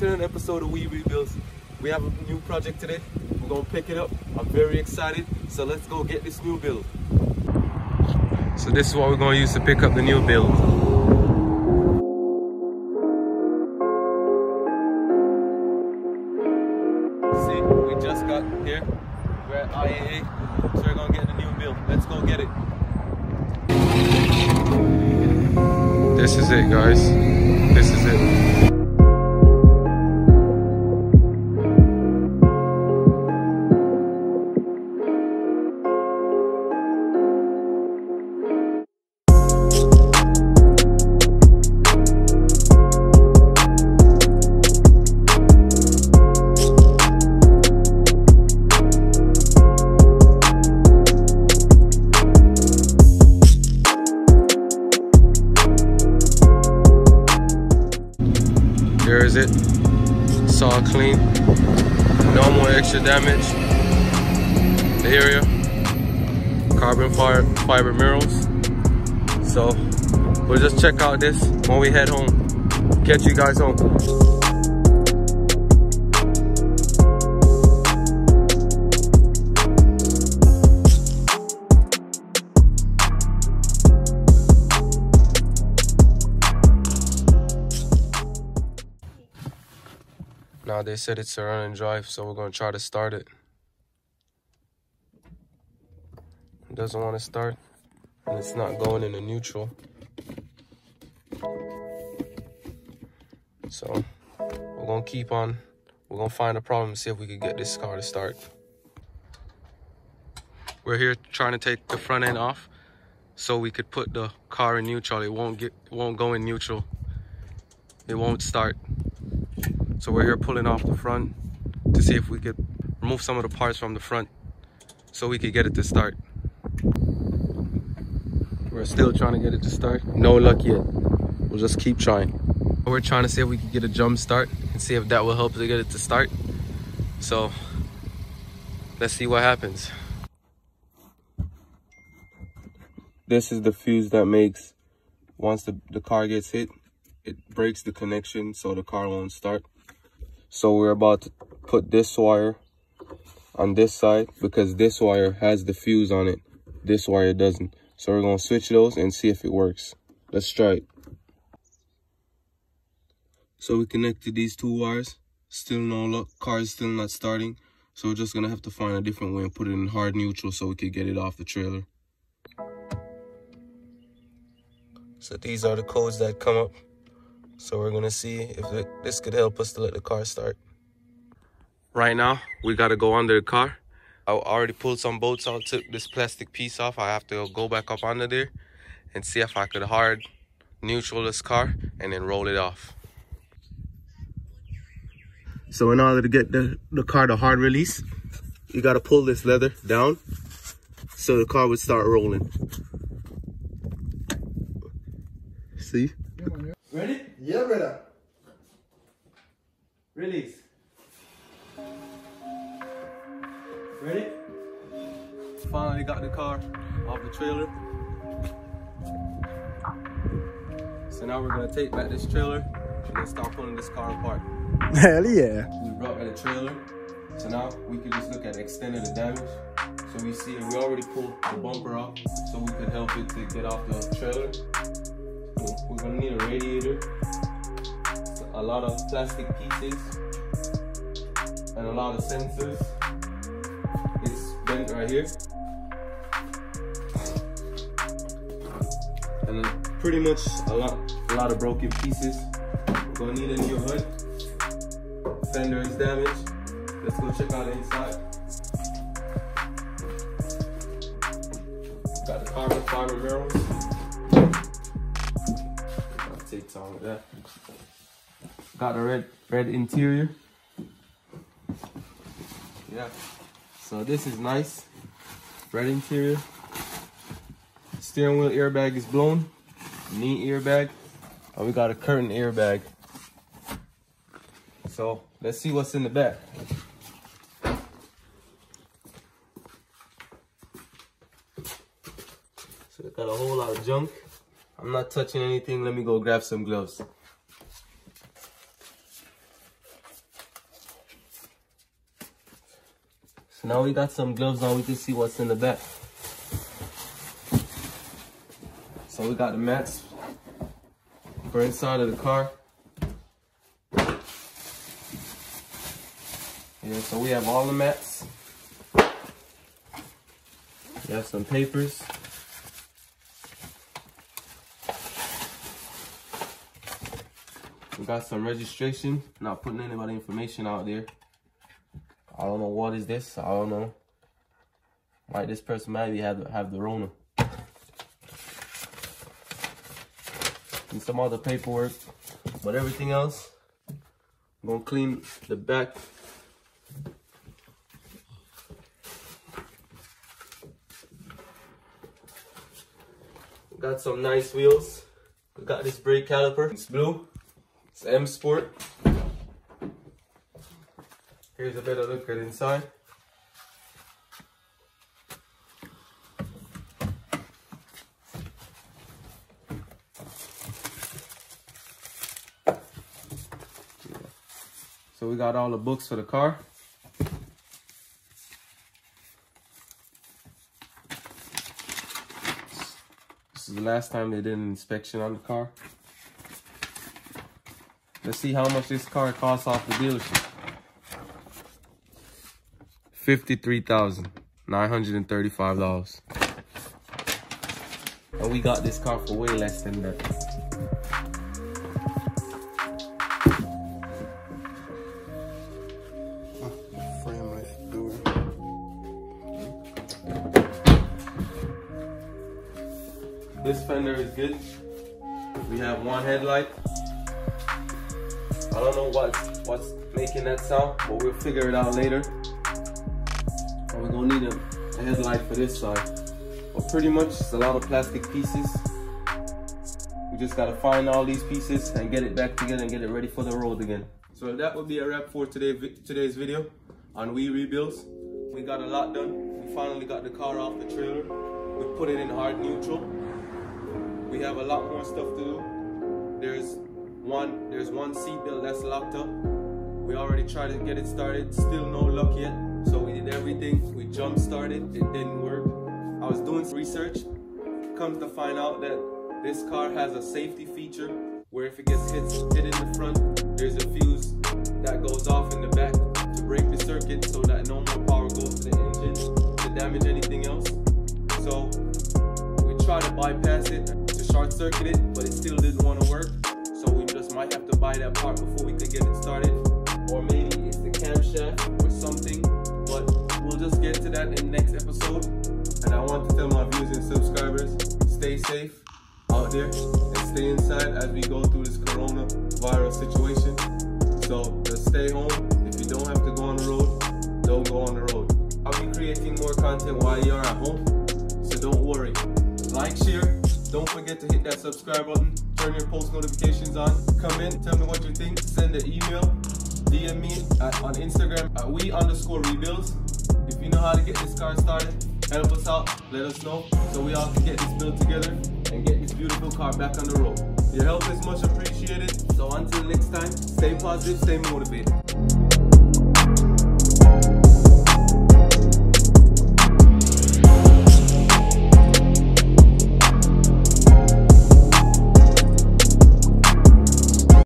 to another episode of Wee Rebuildz. We have a new project today. We're gonna pick it up. I'm very excited. So let's go get this new build. So this is what we're gonna use to pick up the new build. See, we just got here. We're at IAA, so we're gonna get the new build. Let's go get it. This is it, guys. This is it. It. Saw clean. No more extra damage. The area. Carbon fiber mirrors. So we'll just check out this when we head home. Catch you guys home. Now they said it's a run and drive, so we're gonna try to start it. It doesn't want to start, and it's not going into neutral. So we're gonna keep on. We're gonna find a problem and see if we can get this car to start. We're here trying to take the front end off, so we could put the car in neutral. It won't get, it won't go in neutral. It won't start. So we're here pulling off the front to see if we could remove some of the parts from the front so we could get it to start. We're still trying to get it to start. No luck yet. We'll just keep trying. We're trying to see if we can get a jump start and see if that will help to get it to start. So let's see what happens. This is the fuse that makes once the, the car gets hit, it breaks the connection so the car won't start. So we're about to put this wire on this side because this wire has the fuse on it. This wire doesn't. So we're going to switch those and see if it works. Let's try it. So we connected these two wires. Still no luck. Car is still not starting. So we're just going to have to find a different way and put it in hard neutral so we can get it off the trailer. So these are the codes that come up. So we're gonna see if it, this could help us to let the car start. Right now, we gotta go under the car. I already pulled some bolts out, took this plastic piece off. I have to go back up under there and see if I could hard neutral this car and then roll it off. So in order to get the, the car to hard release, you gotta pull this leather down so the car would start rolling. See? Ready? Yeah, brother. Release. Ready? Finally got the car off the trailer. So now we're gonna take back this trailer and then start pulling this car apart. Hell yeah. We brought back the trailer. So now we can just look at the extent of the damage. So we see we already pulled the bumper off so we could help it to get off the trailer. We're gonna need a radiator, a lot of plastic pieces, and a lot of sensors. It's bent right here. And pretty much a lot, a lot of broken pieces. We're gonna need a new hood. Fender is damaged. Let's go check out inside. Got the carbon fiber mirrors. Take some. Got the red red interior. Yeah. So this is nice. Red interior. Steering wheel airbag is blown. Knee airbag. And we got a curtain airbag. So let's see what's in the back. So got a whole lot of junk. I'm not touching anything. Let me go grab some gloves. So now we got some gloves on. We can see what's in the back. So we got the mats for inside of the car. Yeah, so we have all the mats. We have some papers. We got some registration. Not putting anybody information out there. I don't know what is this. I don't know. Might this person maybe have have the Rona. And some other paperwork. But everything else, I'm gonna clean the back. Got some nice wheels. We got this brake caliper. It's blue. It's M Sport. Here's a better look at inside. So we got all the books for the car. This is the last time they did an inspection on the car. Let's see how much this car costs off the dealership. $53,935. And we got this car for way less than that. This fender is good. We have one headlight. I don't know what's what's making that sound, but we'll figure it out later. And we're gonna need a, a headlight for this side. But pretty much it's a lot of plastic pieces. We just gotta find all these pieces and get it back together and get it ready for the road again. So that would be a wrap for today, today's video on Wee Rebuildz. We got a lot done. We finally got the car off the trailer. We put it in hard neutral. We have a lot more stuff to do. There's one there's one seatbelt that's locked up. We already tried to get it started, still no luck yet. So we did everything. We jump started, it didn't work. I was doing research. Comes to find out that this car has a safety feature where if it gets hit, hit in the front, there's a fuse that goes off in the back to break the circuit so that no more power goes to the engine to damage anything else. So we try to bypass it to short circuit it, but it still didn't want to work. Might have to buy that part before we could get it started. Or maybe it's the camshaft or something. But we'll just get to that in next episode. And I want to tell my viewers and subscribers, stay safe out there and stay inside as we go through this coronavirus situation. So just stay home. If you don't have to go on the road, don't go on the road. I'll be creating more content while you're at home. So don't worry. Like, share, don't forget to hit that subscribe button. Turn your post notifications on. Come in, tell me what you think. Send an email. DM me at, on Instagram at we underscore rebuilds. If you know how to get this car started, help us out. Let us know so we all can get this built together and get this beautiful car back on the road. Your help is much appreciated. So until next time, stay positive, stay motivated.